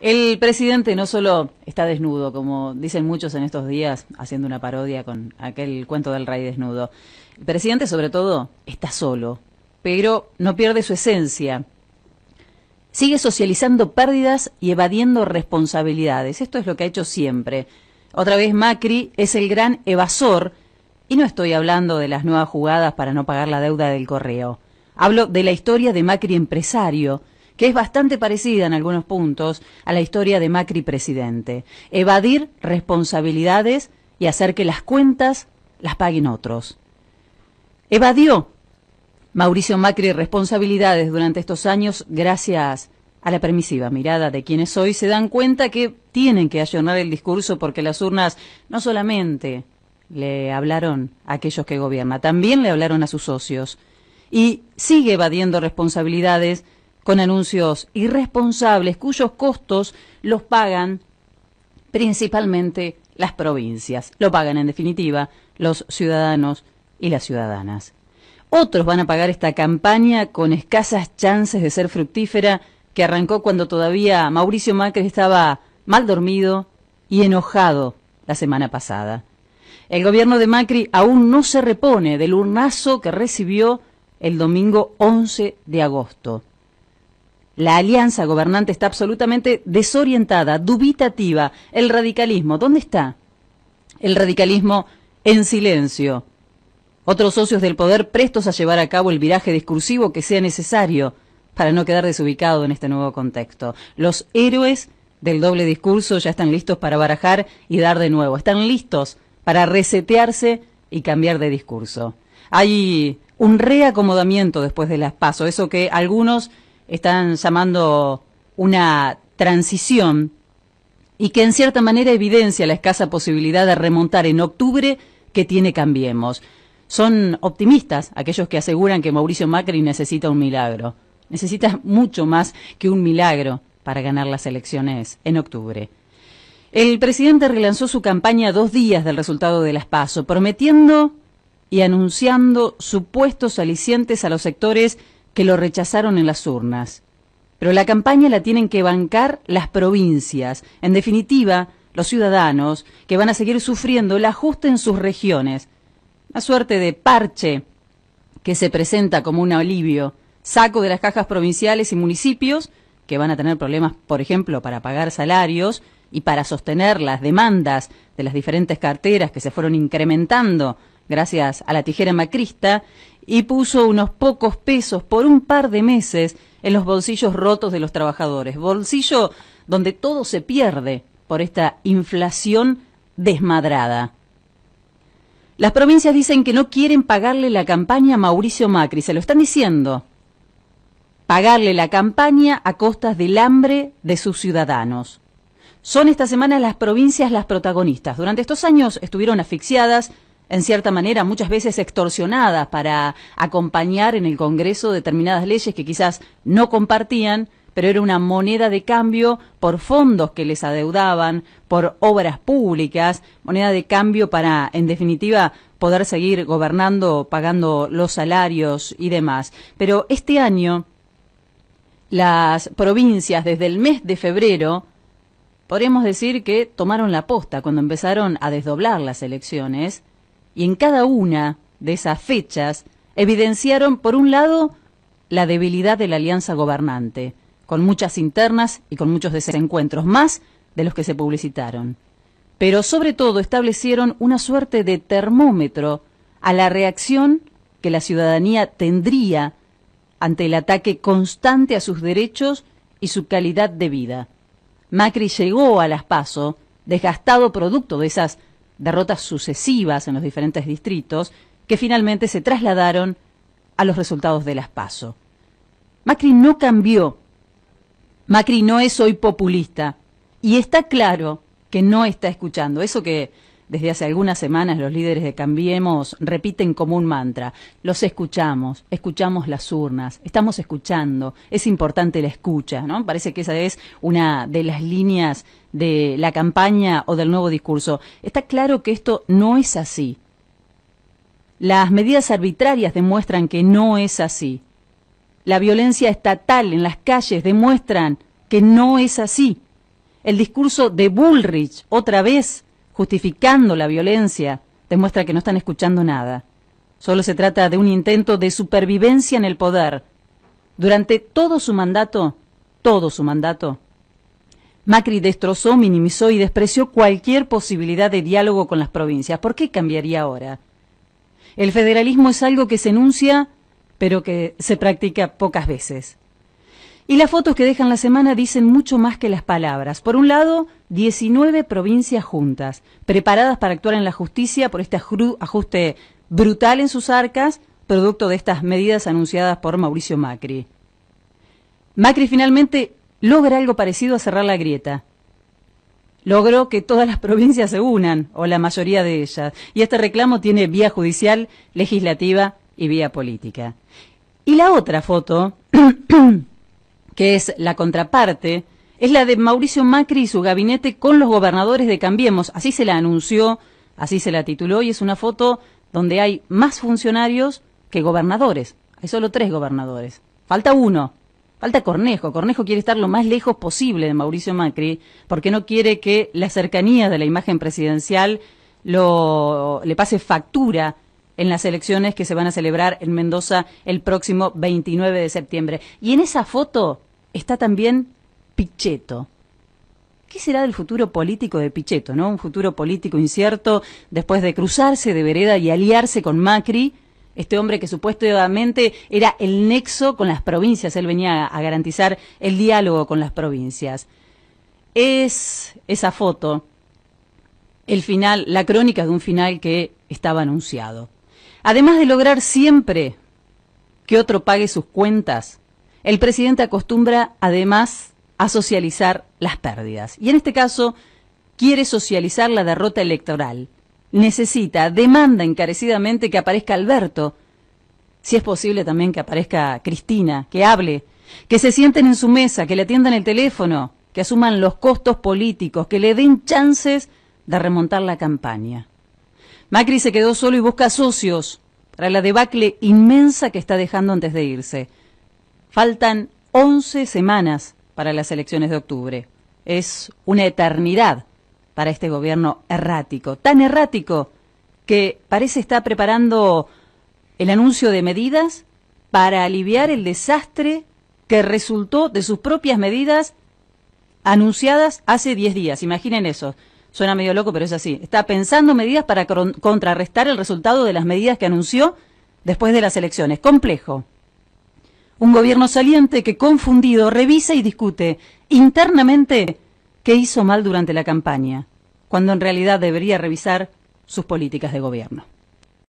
El presidente no solo está desnudo, como dicen muchos en estos días, haciendo una parodia con aquel cuento del rey desnudo. El presidente, sobre todo, está solo, pero no pierde su esencia. Sigue socializando pérdidas y evadiendo responsabilidades. Esto es lo que ha hecho siempre. Otra vez Macri es el gran evasor, y no estoy hablando de las nuevas jugadas para no pagar la deuda del correo. Hablo de la historia de Macri empresario, que es bastante parecida en algunos puntos a la historia de Macri presidente. Evadir responsabilidades y hacer que las cuentas las paguen otros. Evadió Mauricio Macri responsabilidades durante estos años gracias a la permisiva mirada de quienes hoy se dan cuenta que tienen que ayornar el discurso porque las urnas no solamente le hablaron a aquellos que gobiernan, también le hablaron a sus socios. Y sigue evadiendo responsabilidades con anuncios irresponsables cuyos costos los pagan principalmente las provincias. Lo pagan, en definitiva, los ciudadanos y las ciudadanas. Otros van a pagar esta campaña con escasas chances de ser fructífera que arrancó cuando todavía Mauricio Macri estaba mal dormido y enojado la semana pasada. El gobierno de Macri aún no se repone del urnazo que recibió el domingo 11 de agosto. La alianza gobernante está absolutamente desorientada, dubitativa. El radicalismo, ¿dónde está? El radicalismo en silencio. Otros socios del poder prestos a llevar a cabo el viraje discursivo que sea necesario para no quedar desubicado en este nuevo contexto. Los héroes del doble discurso ya están listos para barajar y dar de nuevo. Están listos para resetearse y cambiar de discurso. Hay un reacomodamiento después de las pasos, eso que algunos están llamando una transición y que en cierta manera evidencia la escasa posibilidad de remontar en octubre que tiene Cambiemos. Son optimistas aquellos que aseguran que Mauricio Macri necesita un milagro. Necesita mucho más que un milagro para ganar las elecciones en octubre. El presidente relanzó su campaña dos días del resultado de las PASO, prometiendo y anunciando supuestos alicientes a los sectores que lo rechazaron en las urnas. Pero la campaña la tienen que bancar las provincias, en definitiva, los ciudadanos, que van a seguir sufriendo el ajuste en sus regiones. Una suerte de parche que se presenta como un alivio, saco de las cajas provinciales y municipios, que van a tener problemas, por ejemplo, para pagar salarios y para sostener las demandas de las diferentes carteras que se fueron incrementando gracias a la tijera macrista, y puso unos pocos pesos por un par de meses en los bolsillos rotos de los trabajadores, bolsillo donde todo se pierde por esta inflación desmadrada. Las provincias dicen que no quieren pagarle la campaña a Mauricio Macri, se lo están diciendo. Pagarle la campaña a costas del hambre de sus ciudadanos. Son esta semana las provincias las protagonistas. Durante estos años estuvieron asfixiadas, en cierta manera, muchas veces extorsionadas para acompañar en el Congreso determinadas leyes que quizás no compartían, pero era una moneda de cambio por fondos que les adeudaban, por obras públicas, moneda de cambio para, en definitiva, poder seguir gobernando, pagando los salarios y demás. Pero este año, las provincias, desde el mes de febrero, podríamos decir que tomaron la posta cuando empezaron a desdoblar las elecciones y en cada una de esas fechas evidenciaron, por un lado, la debilidad de la alianza gobernante, con muchas internas y con muchos desencuentros, más de los que se publicitaron. Pero sobre todo establecieron una suerte de termómetro a la reacción que la ciudadanía tendría ante el ataque constante a sus derechos y su calidad de vida. Macri llegó a las PASO desgastado producto de esas derrotas sucesivas en los diferentes distritos que finalmente se trasladaron a los resultados de las PASO. Macri no cambió. Macri no es hoy populista. Y está claro que no está escuchando. Eso que desde hace algunas semanas los líderes de Cambiemos repiten como un mantra. Los escuchamos, escuchamos las urnas, estamos escuchando, es importante la escucha, ¿no? Parece que esa es una de las líneas de la campaña o del nuevo discurso. Está claro que esto no es así. Las medidas arbitrarias demuestran que no es así. La violencia estatal en las calles demuestran que no es así. El discurso de Bullrich, otra vez, justificando la violencia, demuestra que no están escuchando nada. Solo se trata de un intento de supervivencia en el poder. Durante todo su mandato, todo su mandato, Macri destrozó, minimizó y despreció cualquier posibilidad de diálogo con las provincias. ¿Por qué cambiaría ahora? El federalismo es algo que se enuncia, pero que se practica pocas veces. Y las fotos que dejan la semana dicen mucho más que las palabras. Por un lado, 19 provincias juntas, preparadas para actuar en la justicia por este ajuste brutal en sus arcas, producto de estas medidas anunciadas por Mauricio Macri. Macri finalmente logra algo parecido a cerrar la grieta. Logró que todas las provincias se unan, o la mayoría de ellas, y este reclamo tiene vía judicial, legislativa y vía política. Y la otra foto, que es la contraparte, es la de Mauricio Macri y su gabinete con los gobernadores de Cambiemos. Así se la anunció, así se la tituló, y es una foto donde hay más funcionarios que gobernadores. Hay solo tres gobernadores. Falta uno, Falta Cornejo. Cornejo quiere estar lo más lejos posible de Mauricio Macri porque no quiere que la cercanía de la imagen presidencial lo, le pase factura en las elecciones que se van a celebrar en Mendoza el próximo 29 de septiembre. Y en esa foto está también Pichetto. ¿Qué será del futuro político de Pichetto, no? Un futuro político incierto después de cruzarse de vereda y aliarse con Macri este hombre que supuestamente era el nexo con las provincias, él venía a garantizar el diálogo con las provincias. Es esa foto el final, la crónica de un final que estaba anunciado. Además de lograr siempre que otro pague sus cuentas, el presidente acostumbra además a socializar las pérdidas. Y en este caso quiere socializar la derrota electoral necesita, demanda encarecidamente que aparezca Alberto, si es posible también que aparezca Cristina, que hable, que se sienten en su mesa, que le atiendan el teléfono, que asuman los costos políticos, que le den chances de remontar la campaña. Macri se quedó solo y busca socios para la debacle inmensa que está dejando antes de irse. Faltan 11 semanas para las elecciones de octubre. Es una eternidad para este gobierno errático, tan errático que parece estar preparando el anuncio de medidas para aliviar el desastre que resultó de sus propias medidas anunciadas hace 10 días. Imaginen eso. Suena medio loco, pero es así. Está pensando medidas para contrarrestar el resultado de las medidas que anunció después de las elecciones. Complejo. Un gobierno saliente que confundido revisa y discute internamente qué hizo mal durante la campaña, cuando en realidad debería revisar sus políticas de gobierno.